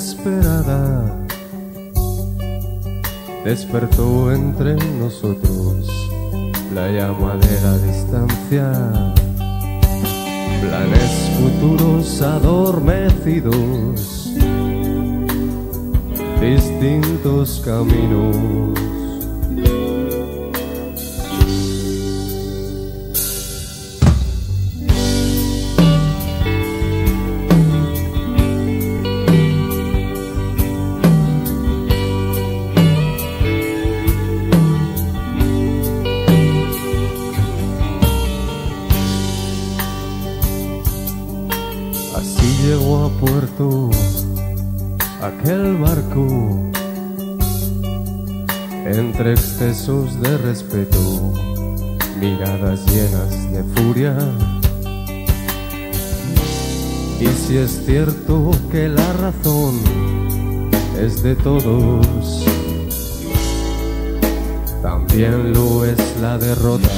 inesperada despertó entre nosotros la llama de la distancia. Planes futuros adormecidos, distintos caminos Si es cierto que la razón es de todos, también lo es la derrota.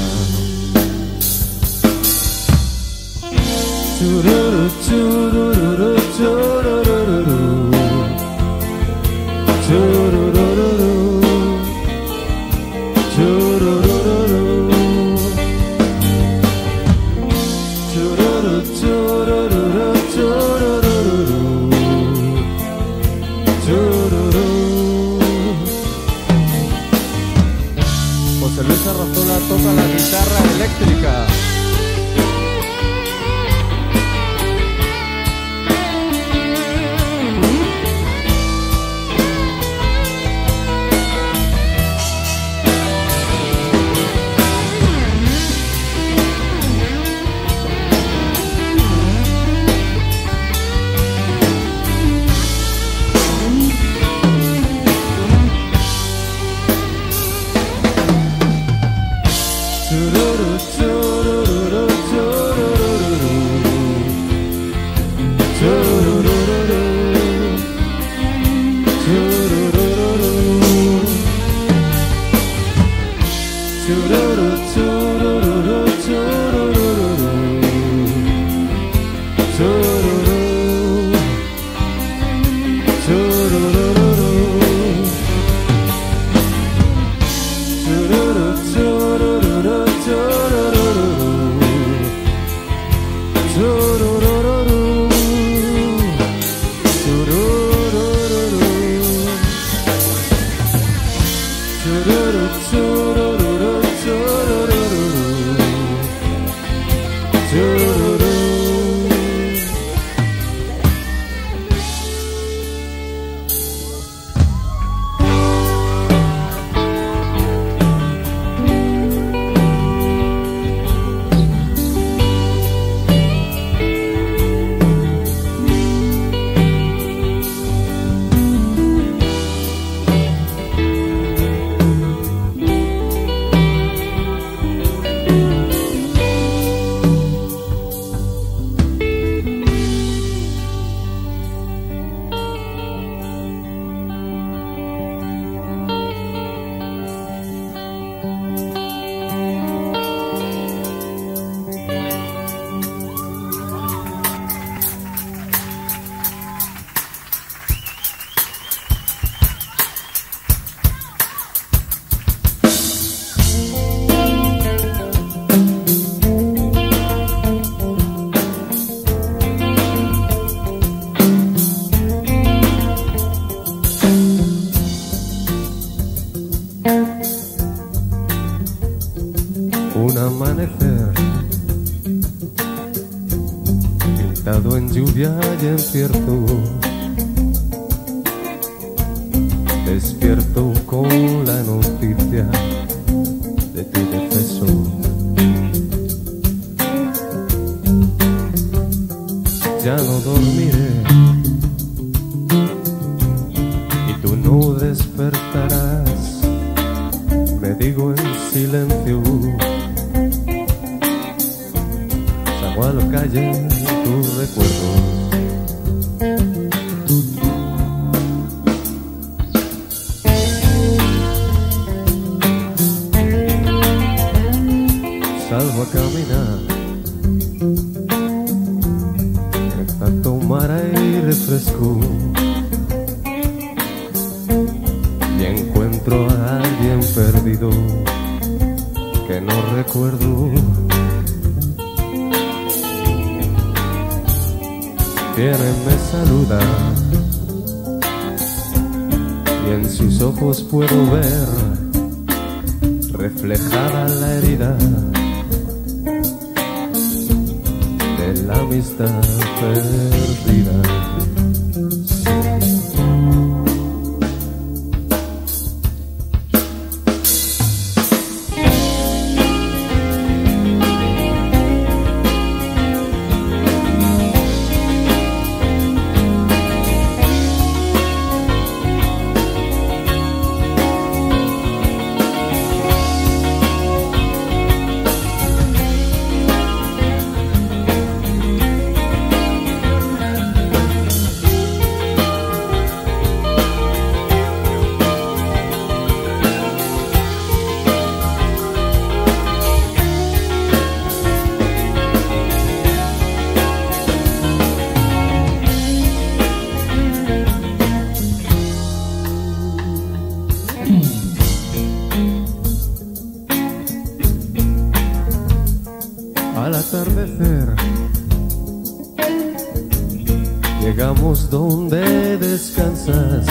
donde descansas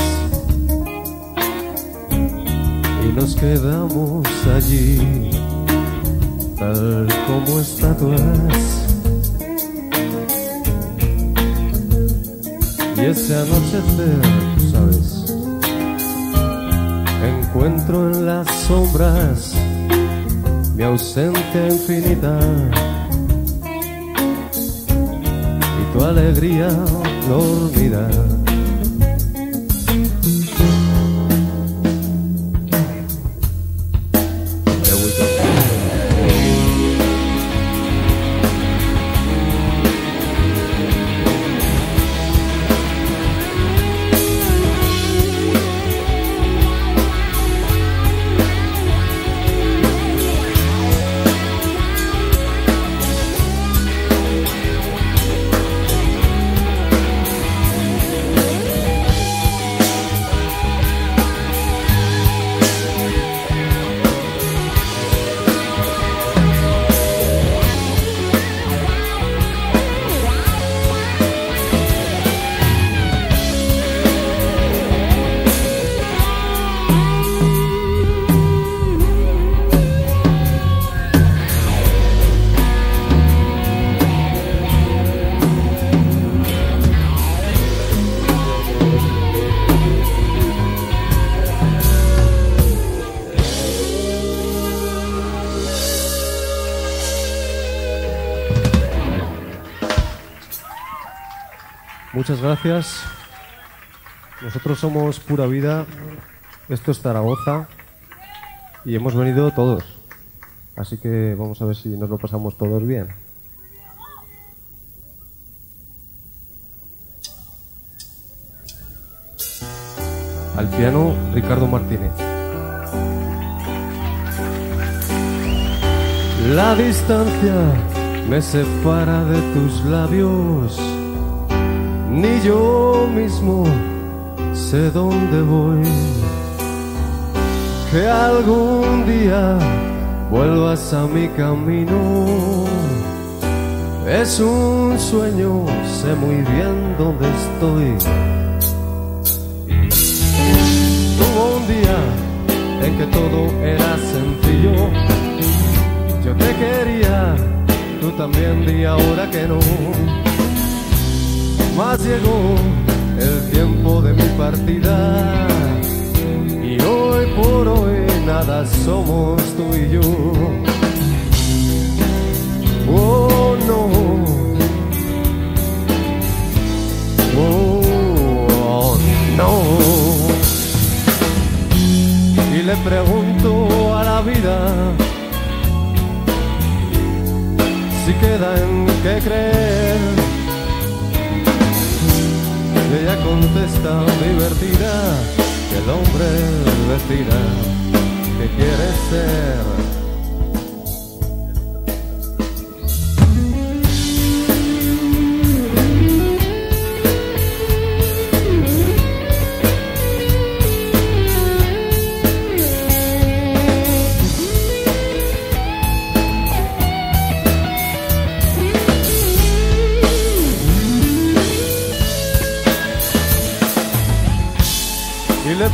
y nos quedamos allí, tal como estatuas. Y ese anochecer, sabes, encuentro en las sombras mi ausente infinidad alegría dormida. Muchas gracias. Nosotros somos Pura Vida, esto es Zaragoza y hemos venido todos. Así que vamos a ver si nos lo pasamos todos bien. Al piano, Ricardo Martínez. La distancia me separa de tus labios ni yo mismo sé dónde voy. Que algún día vuelvas a mi camino. Es un sueño, sé muy bien dónde estoy. Hubo un día en que todo era sencillo. Yo te quería, tú también, y ahora que no más llegó el tiempo de mi partida y hoy por hoy nada somos tú y yo. Oh no, oh no. Y le pregunto a la vida si queda en qué creer ella contesta divertida que el hombre decida que quiere ser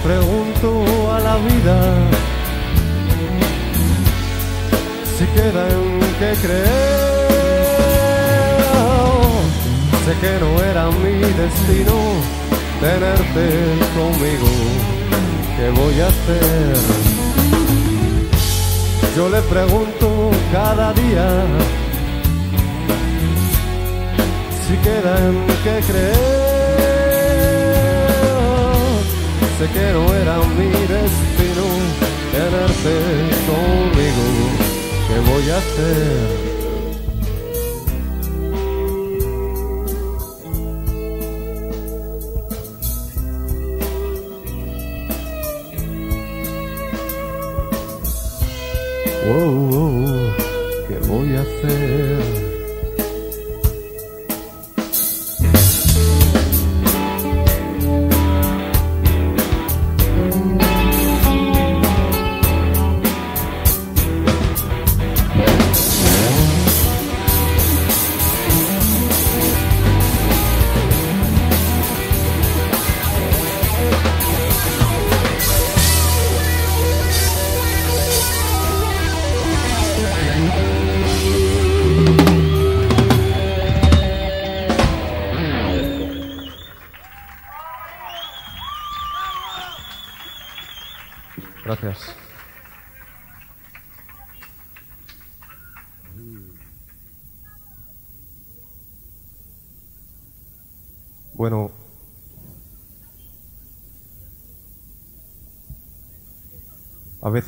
pregunto a la vida si queda en qué creer. Sé que no era mi destino tenerte conmigo. ¿Qué voy a hacer? Yo le pregunto cada día si queda en qué creer. No era mi destino tenerte conmigo. ¿Qué voy a hacer? ¿qué voy a hacer?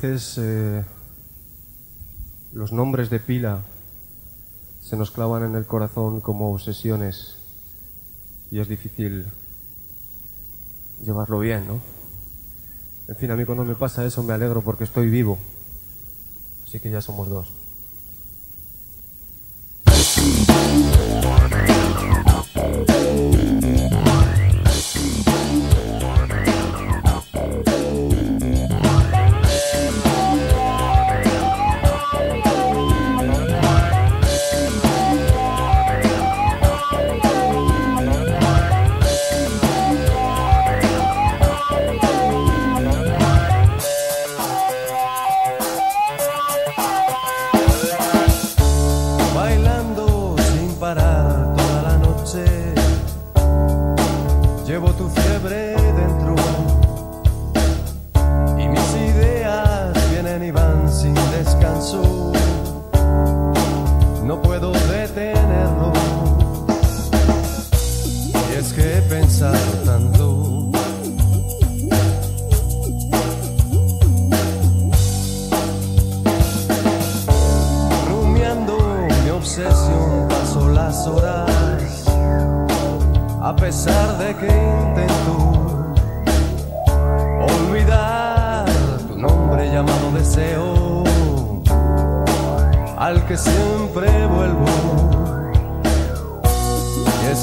Veces eh, los nombres de pila se nos clavan en el corazón como obsesiones y es difícil llevarlo bien, ¿no? En fin, a mí cuando me pasa eso me alegro porque estoy vivo. Así que ya somos dos.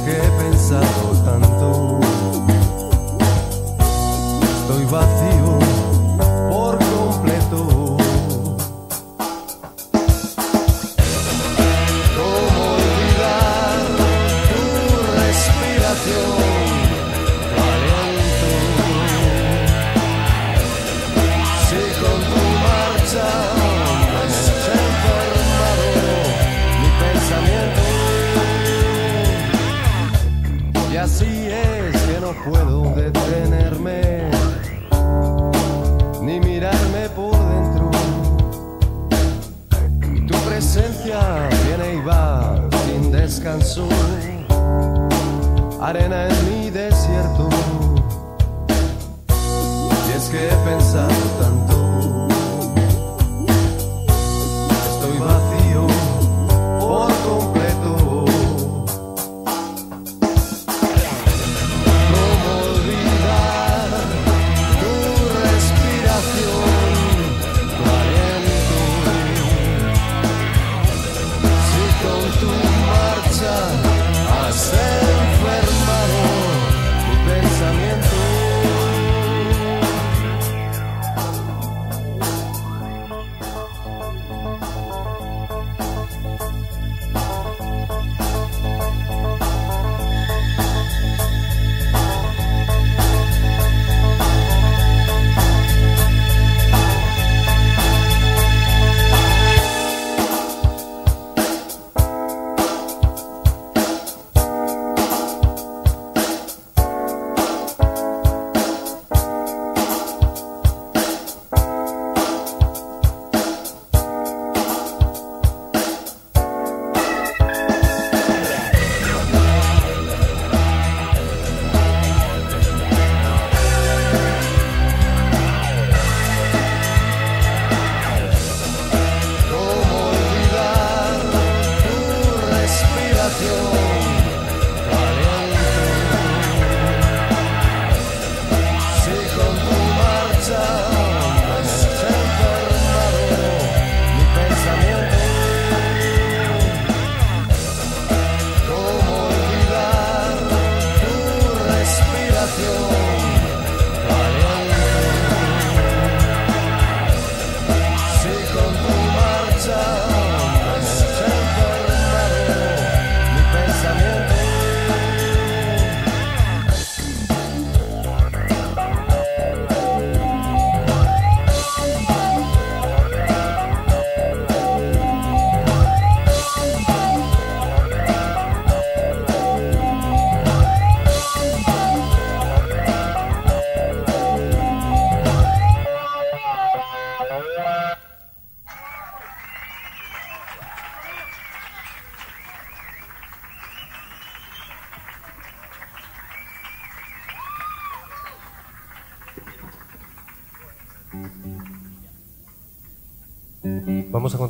Que he pensado tanto. Estoy vacío arenas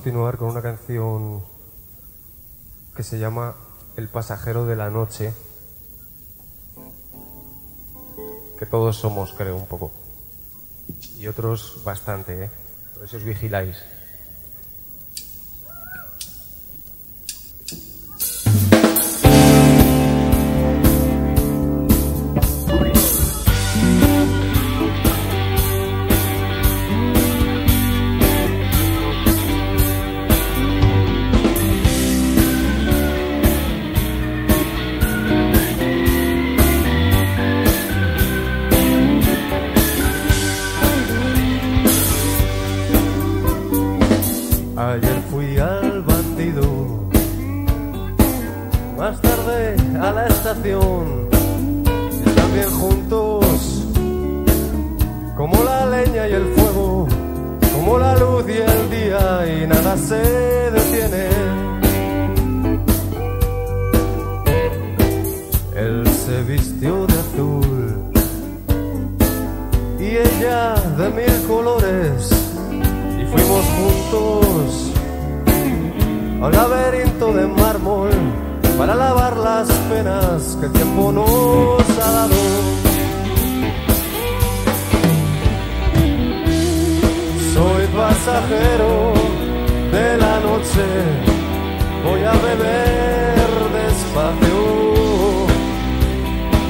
continuar con una canción que se llama El pasajero de la noche, que todos somos, creo, un poco. Y otros bastante, ¿eh? Por eso os vigiláis. Vistió de azul. Y ella de mil colores. Y fuimos juntos al laberinto de mármol para lavar las penas que el tiempo nos ha dado. Soy pasajero de la noche, voy a beber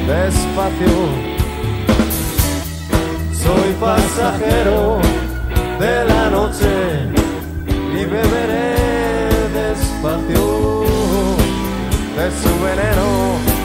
despacio. Soy pasajero de la noche y beberé despacio de su veneno.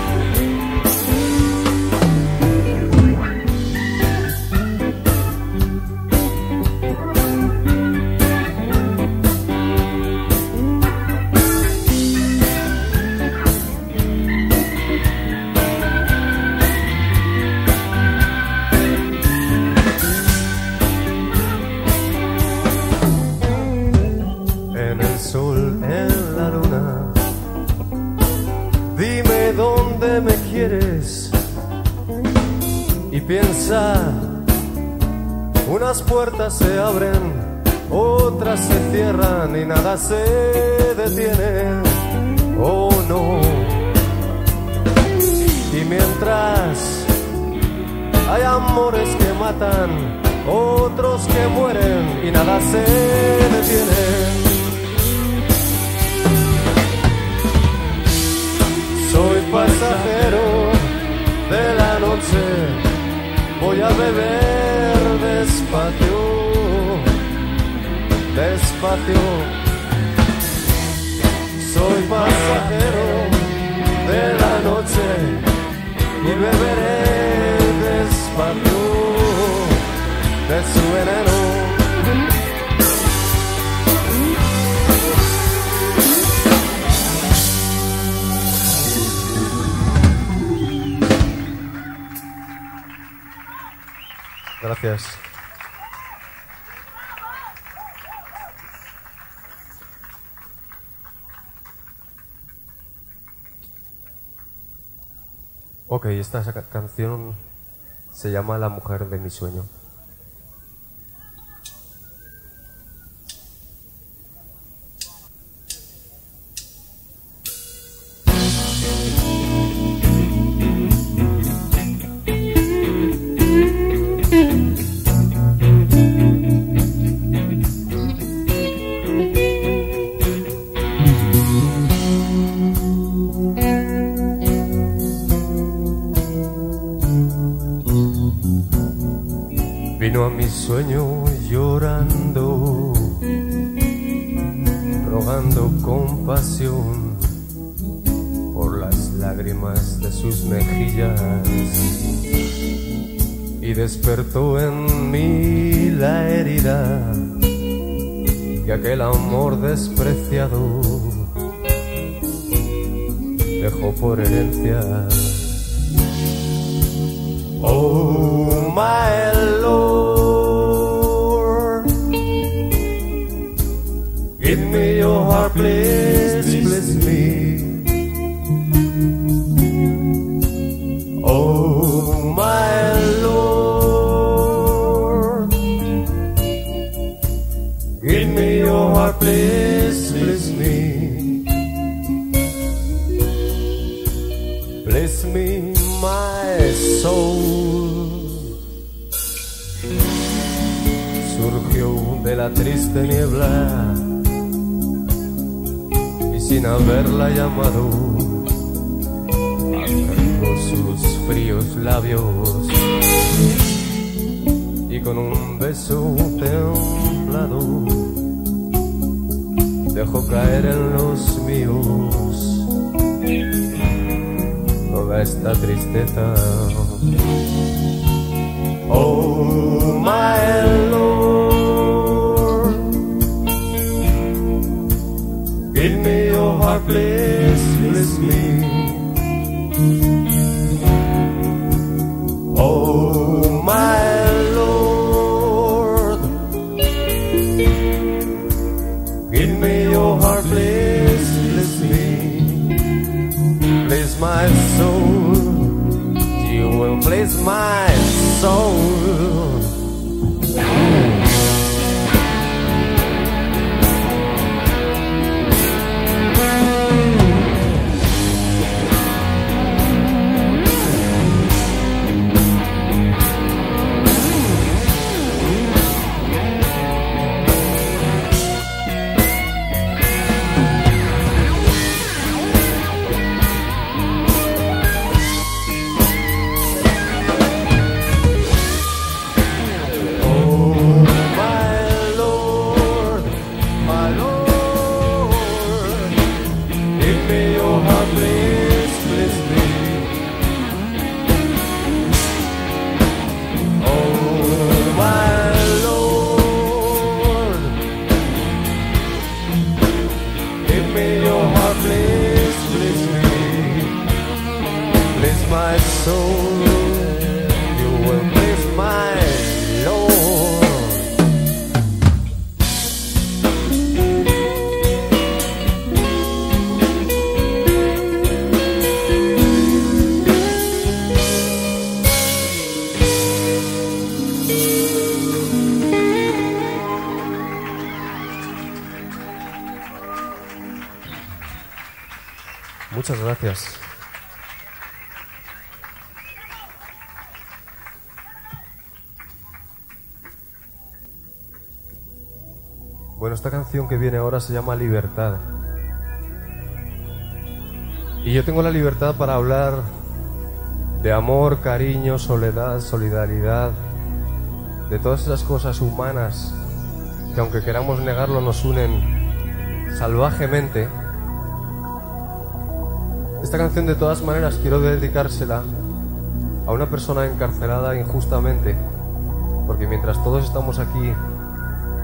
Unas puertas se abren, otras se cierran y nada se detiene. Oh no. Y mientras hay amores que matan, otros que mueren y nada se detiene. Soy pasajero de la noche, voy a beber despacio, despacio. Soy pasajero de la noche y beberé despacio de su veneno. Gracias. Ok, esta ca- canción se llama La mujer de mi sueño. Sueño llorando, rogando compasión por las lágrimas de sus mejillas. Y despertó en mí la herida que aquel amor despreciado dejó por herencia. Oh, my give me your heart, please, please me. Oh, my Lord, heart, please, bless me. Bless me, my soul. Surgió de la triste niebla sin haberla llamado, acercó sus fríos labios y con un beso templado dejó caer en los míos toda esta tristeza. Oh, my please, bless me. Oh, my Lord, give me your heart, please, bless me. Bless my soul, you will bless my soul. Me your heart, me. My soul, Bueno, esta canción que viene ahora se llama Libertad. Y yo tengo la libertad para hablar de amor, cariño, soledad, solidaridad, de todas esas cosas humanas que aunque queramos negarlo nos unen salvajemente. Esta canción de todas maneras quiero dedicársela a una persona encarcelada injustamente, porque mientras todos estamos aquí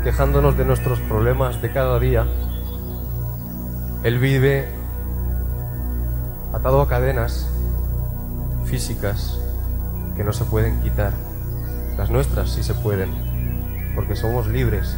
quejándonos de nuestros problemas de cada día, él vive atado a cadenas físicas que no se pueden quitar. Las nuestras sí se pueden, porque somos libres.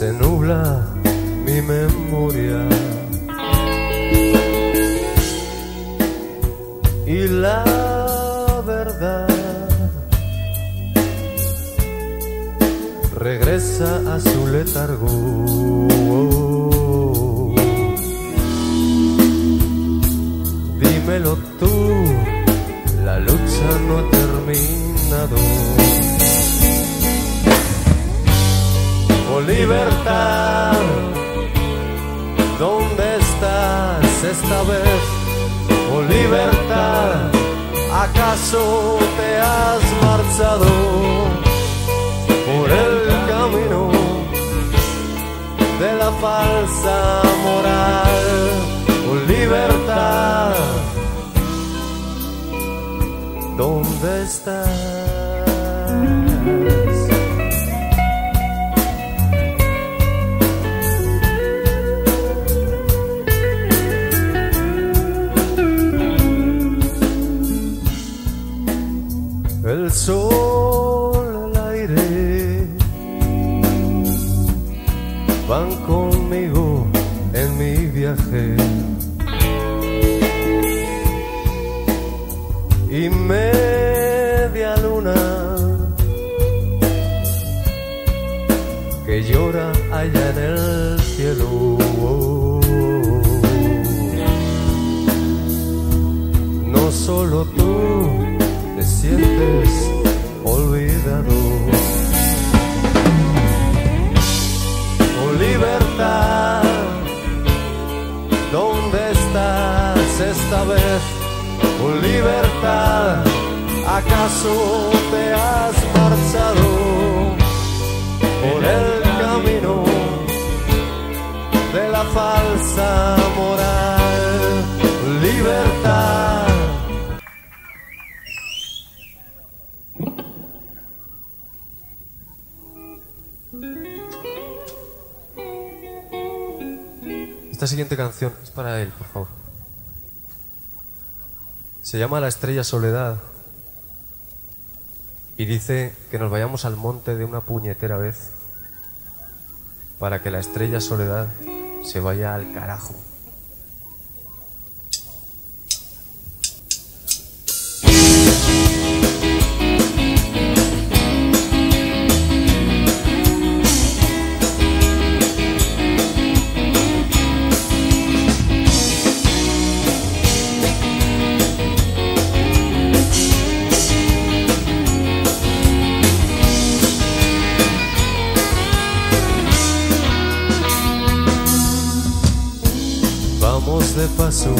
Se borra mi memoria. Y la verdad regresa a su letargo. Dímelo tú, la lucha no ha terminado. Oh libertad, ¿dónde estás esta vez? Oh libertad, ¿acaso te has marchado por el camino de la falsa moral? Oh libertad, ¿dónde estás? Que llora allá en el cielo. No solo tú te sientes olvidado. Oh libertad, ¿dónde estás esta vez? Oh libertad, ¿acaso te has marchado por el falsa moral? Libertad. Esta siguiente canción es para él, por favor. Se llama La estrella soledad y dice que nos vayamos al monte de una puñetera vez para que la estrella soledad se vaya al carajo. Vamos de paso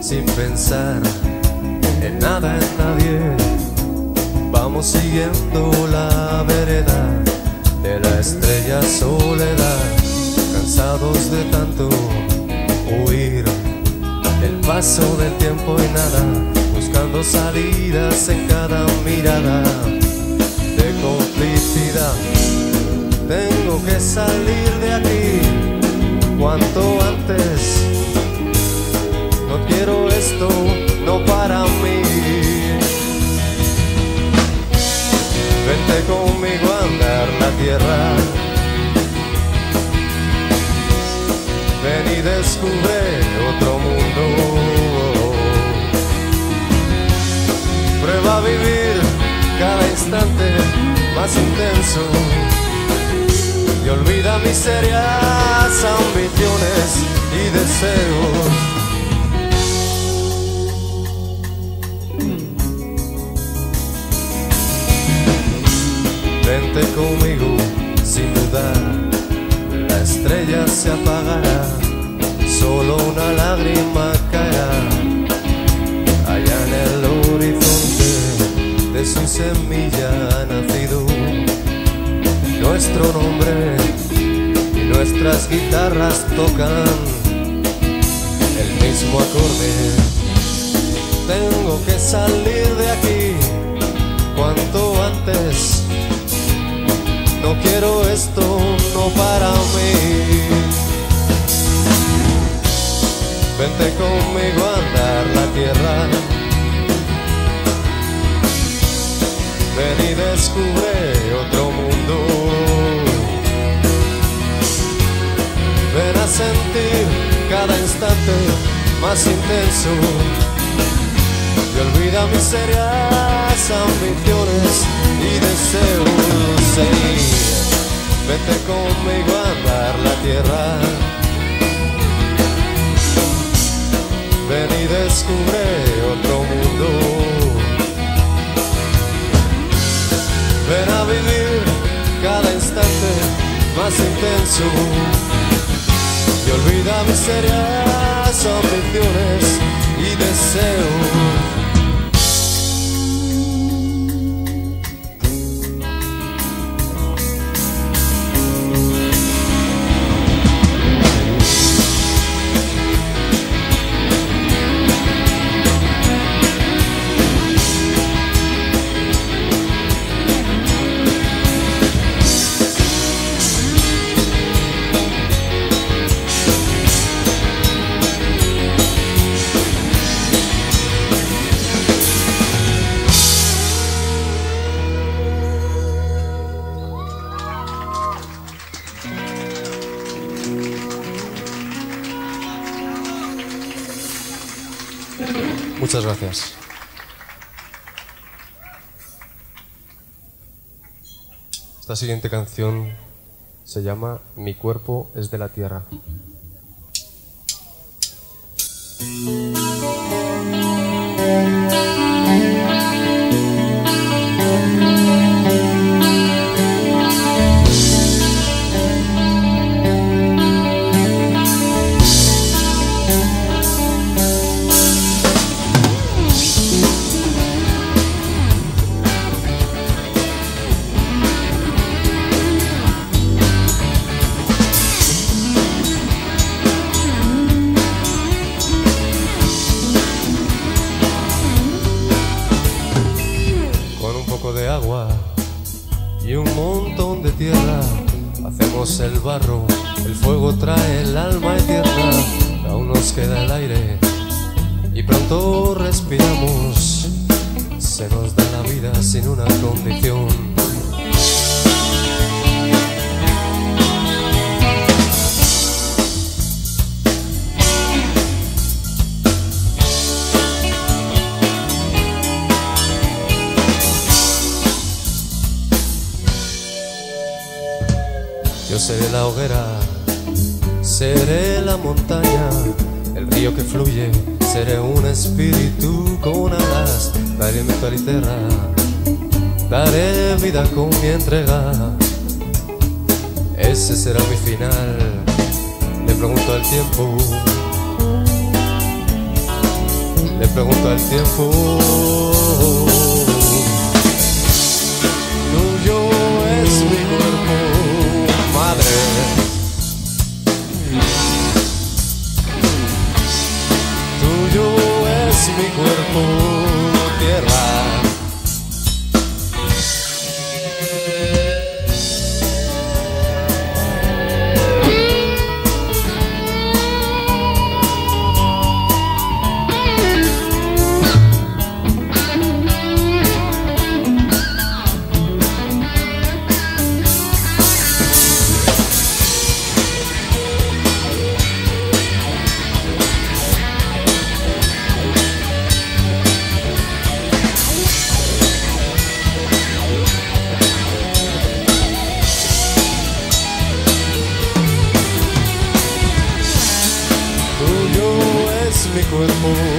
sin pensar en nada, en nadie. Vamos siguiendo la vereda de la estrella soledad, cansados de tanto huir del paso del tiempo y nada, buscando salidas en cada mirada de complicidad. Tengo que salir de aquí cuanto antes. No quiero esto, no para mí. Vente conmigo a andar la tierra. Ven y descubre otro mundo. Prueba a vivir cada instante más intenso y olvida miserias, ambiciones y deseos. Vente conmigo sin dudar, la estrella se apagará, solo una lágrima caerá allá en el horizonte de su semilla ha nacido nuestro nombre y nuestras guitarras tocan el mismo acorde. Tengo que salir de aquí cuanto antes. No quiero esto, no para mí. Vente conmigo a andar la tierra. Ven y descubre otro mundo. instante más intenso y olvida miserias, ambiciones y deseos. Sí, vete conmigo a andar la tierra. Ven y descubre otro mundo. Ven a vivir cada instante más intenso y olvida miserias, ambiciones y deseos. Muchas gracias. Esta siguiente canción se llama Mi cuerpo es de la tierra. El barro, el fuego trae el alma eterna, aún nos queda el aire y pronto respiramos. Se nos da la vida sin una condición. La hoguera, seré la montaña, el río que fluye, seré un espíritu con alas, daré mi tierra, daré vida con mi entrega. Ese será mi final, le pregunto al tiempo, le pregunto al tiempo. Tuyo es mi mi cuerpo, es mi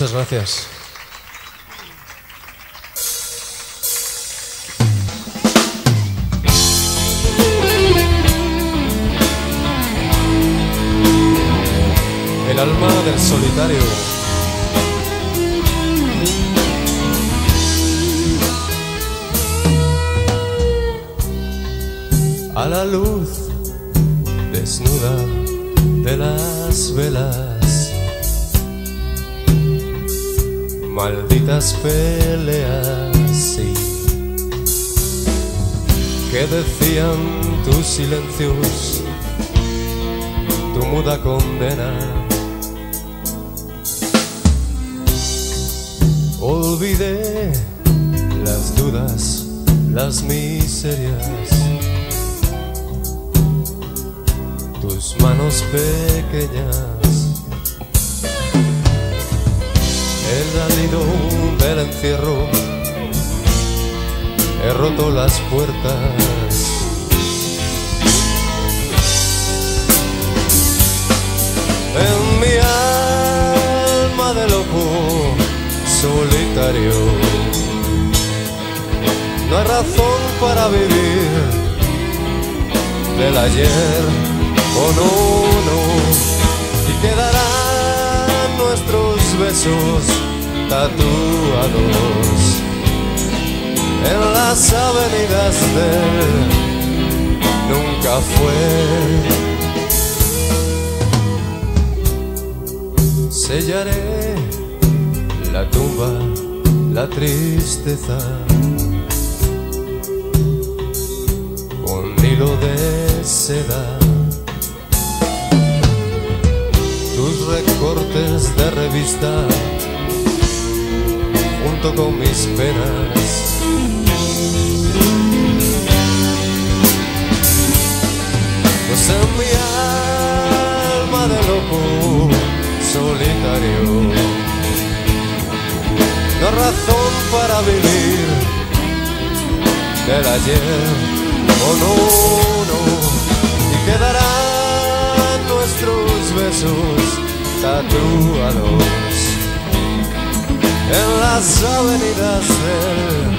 Muchas gracias. Malditas peleas, sí. Que decían tus silencios, tu muda condena. Olvidé las dudas, las miserias. tus manos pequeñas. Encierro, he roto las puertas. En mi alma de loco solitario, no hay razón para vivir del ayer oh no, no, y quedarán nuestros besos tatuados en las avenidas del nunca fue. Sellaré la tumba, la tristeza con hilo de seda. tus recortes de revista junto con mis penas. Pues en mi alma de loco solitario no razón para vivir del ayer, oh no, y quedarán nuestros besos tatuados en las avenidas del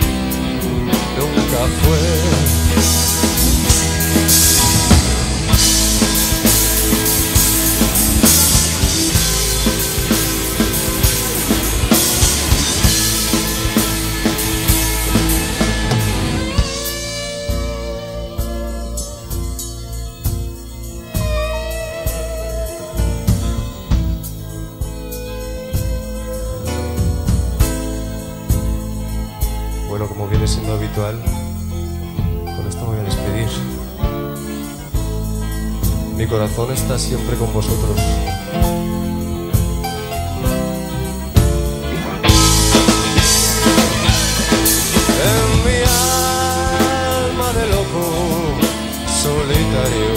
nunca fue. Corazón está siempre con vosotros. En mi alma de loco solitario,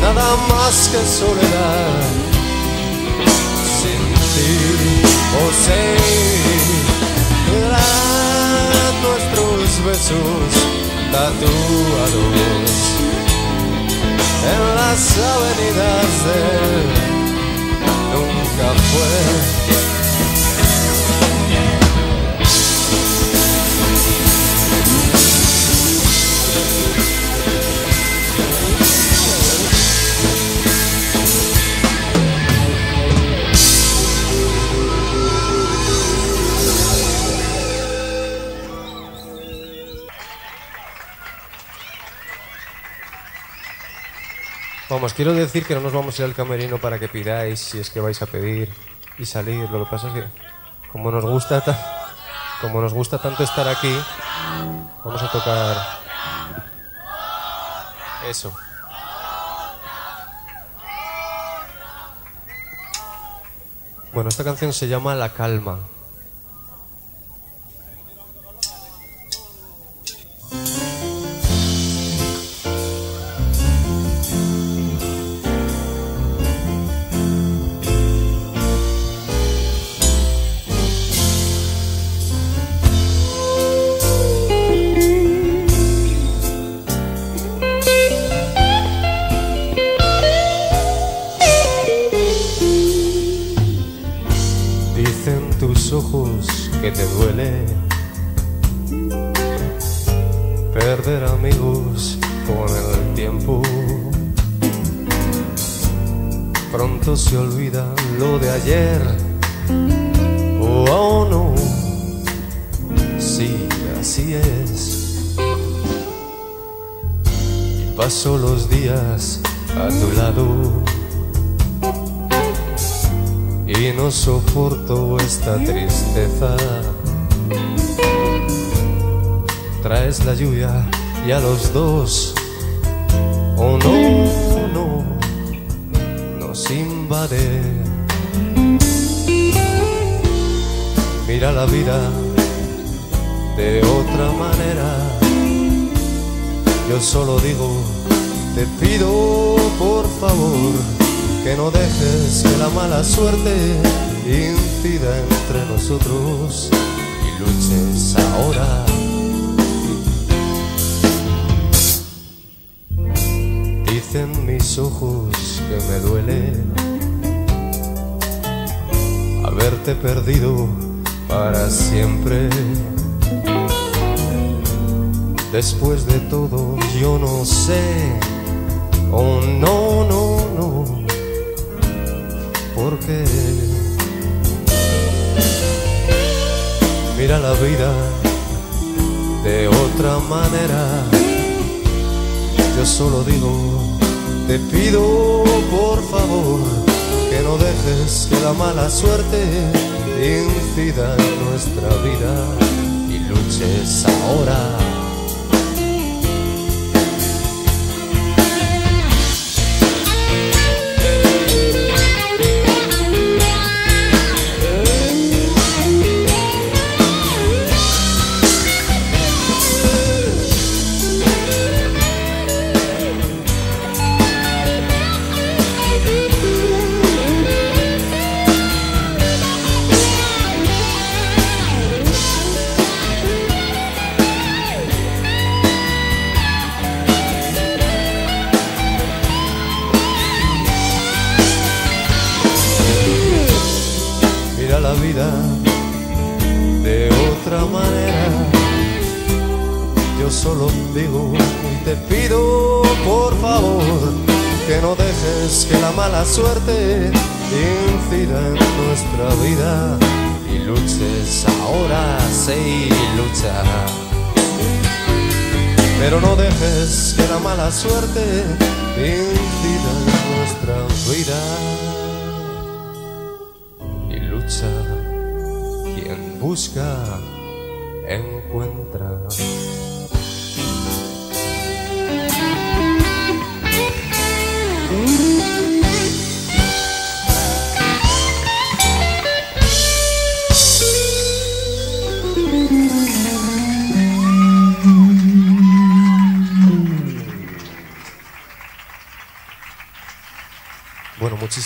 nada más que soledad sin ti, oh sí nuestros besos tatuados en las avenidas del nunca fue. Vamos, quiero decir que no nos vamos a ir al camerino para que pidáis si es que vais a pedir y salir. Lo que pasa es que como nos gusta ta- como nos gusta tanto estar aquí, vamos a tocar eso. Bueno, esta canción se llama La Calma. La lluvia y a los dos, oh no, no, nos invade. Mira la vida de otra manera. Yo solo digo, te pido por favor que no dejes que la mala suerte incida entre nosotros y luches ahora. Dicen mis ojos que me duele haberte perdido para siempre. Después de todo, yo no sé, oh no, no, no, ¿por qué? Mira la vida de otra manera. Yo solo digo, te pido por favor que no dejes que la mala suerte incida en nuestra vida y luches ahora. Suerte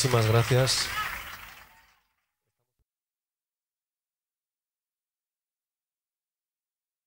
muchísimas gracias.